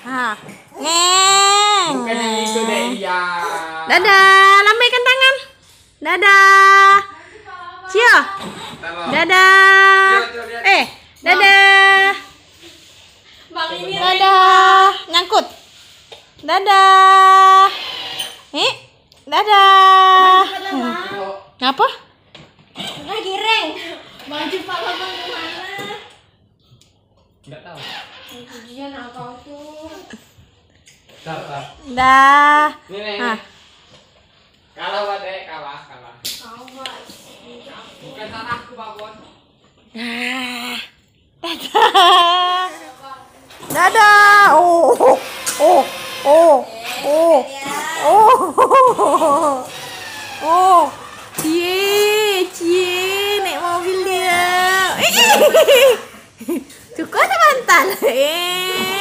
Ah. Ngeng. Bukan yang itu deh, iya. Dadah, lambaikan tangan. Dadah. Cio. Dadah. Eh, dadah. Bang ini Dadah. Nyangkut. Dadah. Eh, dadah. Ngapa? Enggak gireng. Baju pala bang ke mana? Nggak tahu. Ujian apa tuh? Dah. Nih, Ah. nih. Kalah. Kalah, kalah. Bukan tanahku, Pak Bon. Dah. Dadah. Dadah. Oh. Oh. Oh. Oh. Oh. Oh. Cie, cie, naik mobil dia. Eh. Suka tak bantal? Eh.